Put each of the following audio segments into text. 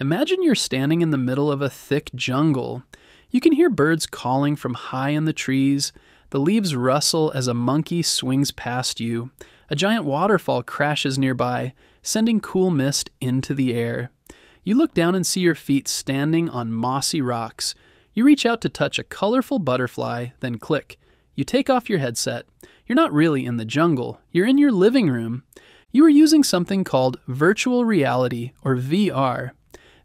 Imagine you're standing in the middle of a thick jungle. You can hear birds calling from high in the trees. The leaves rustle as a monkey swings past you. A giant waterfall crashes nearby, sending cool mist into the air. You look down and see your feet standing on mossy rocks. You reach out to touch a colorful butterfly, then click. You take off your headset. You're not really in the jungle, you're in your living room. You are using something called virtual reality, or VR.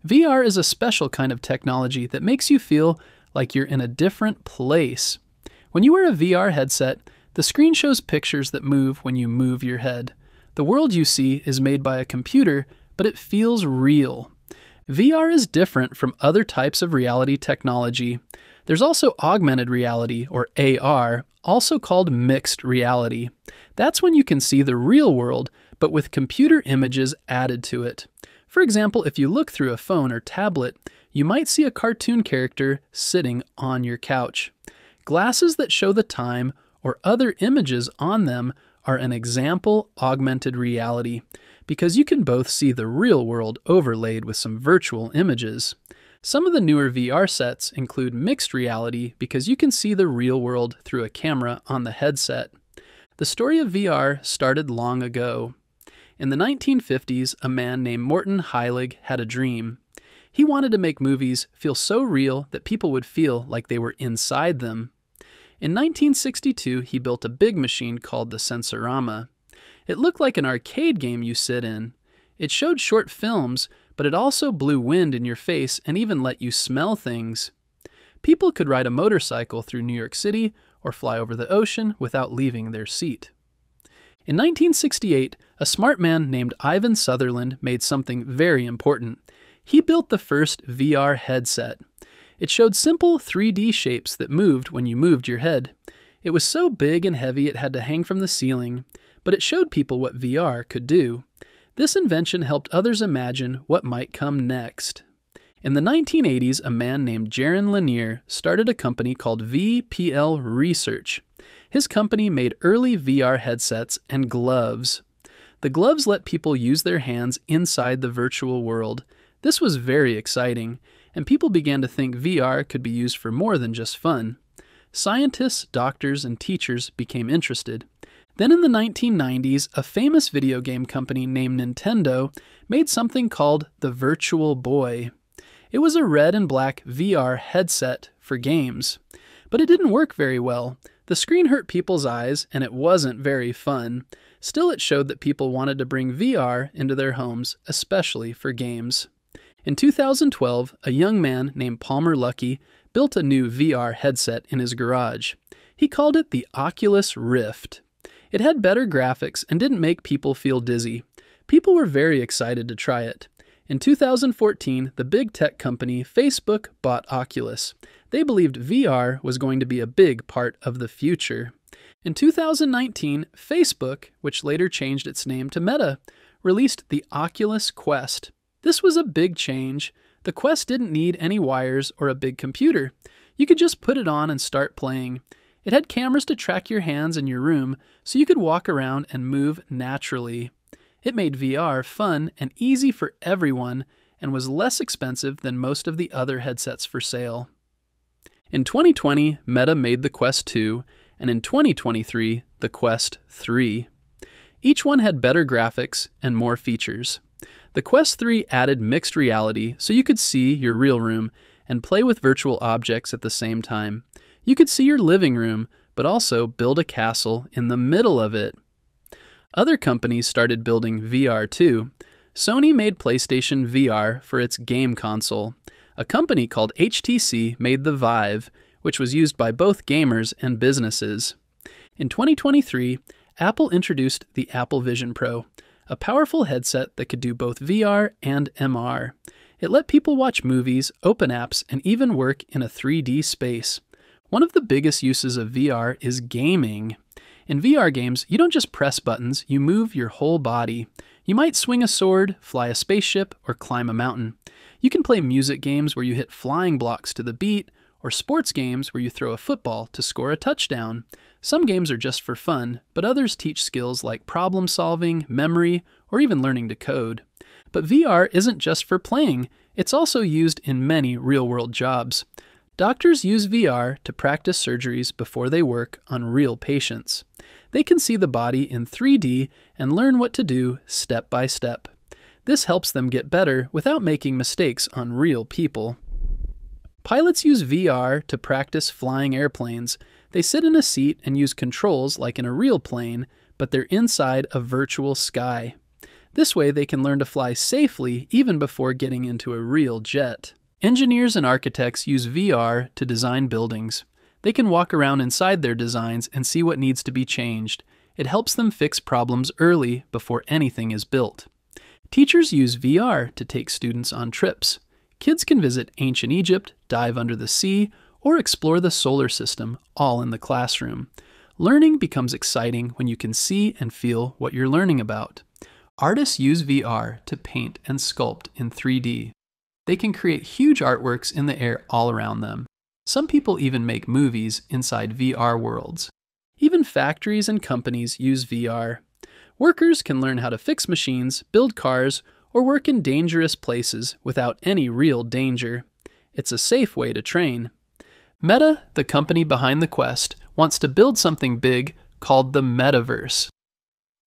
VR is a special kind of technology that makes you feel like you're in a different place. When you wear a VR headset, the screen shows pictures that move when you move your head. The world you see is made by a computer, but it feels real. VR is different from other types of reality technology. There's also augmented reality, or AR, also called mixed reality. That's when you can see the real world, but with computer images added to it. For example, if you look through a phone or tablet, you might see a cartoon character sitting on your couch. Glasses that show the time or other images on them are an example augmented reality because you can both see the real world overlaid with some virtual images. Some of the newer VR sets include mixed reality because you can see the real world through a camera on the headset. The story of VR started long ago. In the 1950s, a man named Morton Heilig had a dream. He wanted to make movies feel so real that people would feel like they were inside them. In 1962, he built a big machine called the Sensorama. It looked like an arcade game you sit in. It showed short films, but it also blew wind in your face and even let you smell things. People could ride a motorcycle through New York City or fly over the ocean without leaving their seat. In 1968, a smart man named Ivan Sutherland made something very important. He built the first VR headset. It showed simple 3D shapes that moved when you moved your head. It was so big and heavy it had to hang from the ceiling, but it showed people what VR could do. This invention helped others imagine what might come next. In the 1980s, a man named Jaron Lanier started a company called VPL Research. His company made early VR headsets and gloves. The gloves let people use their hands inside the virtual world. This was very exciting, and people began to think VR could be used for more than just fun. Scientists, doctors, and teachers became interested. Then in the 1990s, a famous video game company named Nintendo made something called the Virtual Boy. It was a red and black VR headset for games. But it didn't work very well. The screen hurt people's eyes, and it wasn't very fun. Still, it showed that people wanted to bring VR into their homes, especially for games. In 2012, a young man named Palmer Luckey built a new VR headset in his garage. He called it the Oculus Rift. It had better graphics and didn't make people feel dizzy. People were very excited to try it. In 2014, the big tech company Facebook bought Oculus. They believed VR was going to be a big part of the future. In 2019, Facebook, which later changed its name to Meta, released the Oculus Quest. This was a big change. The Quest didn't need any wires or a big computer. You could just put it on and start playing. It had cameras to track your hands in your room so you could walk around and move naturally. It made VR fun and easy for everyone and was less expensive than most of the other headsets for sale. In 2020, Meta made the Quest 2, and in 2023, the Quest 3. Each one had better graphics and more features. The Quest 3 added mixed reality so you could see your real room and play with virtual objects at the same time. You could see your living room, but also build a castle in the middle of it. Other companies started building VR too. Sony made PlayStation VR for its game console, a company called HTC made the Vive, which was used by both gamers and businesses. In 2023, Apple introduced the Apple Vision Pro, a powerful headset that could do both VR and MR. It let people watch movies, open apps, and even work in a 3D space. One of the biggest uses of VR is gaming. In VR games, you don't just press buttons, you move your whole body. You might swing a sword, fly a spaceship, or climb a mountain. You can play music games where you hit flying blocks to the beat, or sports games where you throw a football to score a touchdown. Some games are just for fun, but others teach skills like problem solving, memory, or even learning to code. But VR isn't just for playing, it's also used in many real world jobs. Doctors use VR to practice surgeries before they work on real patients. They can see the body in 3D and learn what to do step by step. This helps them get better without making mistakes on real people. Pilots use VR to practice flying airplanes. They sit in a seat and use controls like in a real plane, but they're inside a virtual sky. This way, they can learn to fly safely even before getting into a real jet. Engineers and architects use VR to design buildings. They can walk around inside their designs and see what needs to be changed. It helps them fix problems early before anything is built. Teachers use VR to take students on trips. Kids can visit ancient Egypt, dive under the sea, or explore the solar system, all in the classroom. Learning becomes exciting when you can see and feel what you're learning about. Artists use VR to paint and sculpt in 3D. They can create huge artworks in the air all around them. Some people even make movies inside VR worlds. Even factories and companies use VR. Workers can learn how to fix machines, build cars, or work in dangerous places without any real danger. It's a safe way to train. Meta, the company behind the Quest, wants to build something big called the metaverse.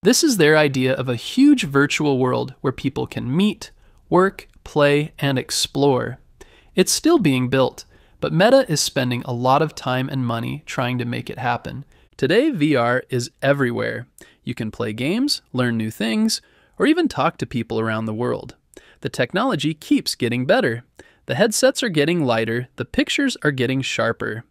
This is their idea of a huge virtual world where people can meet, work, play, and explore. It's still being built, but Meta is spending a lot of time and money trying to make it happen. Today, VR is everywhere. You can play games, learn new things, or even talk to people around the world. The technology keeps getting better. The headsets are getting lighter, the pictures are getting sharper.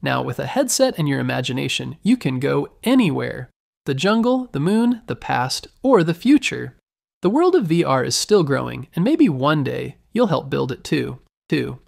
Now, with a headset and your imagination, you can go anywhere the jungle, the moon, the past, or the future. The world of VR is still growing, and maybe one day you'll help build it too. too.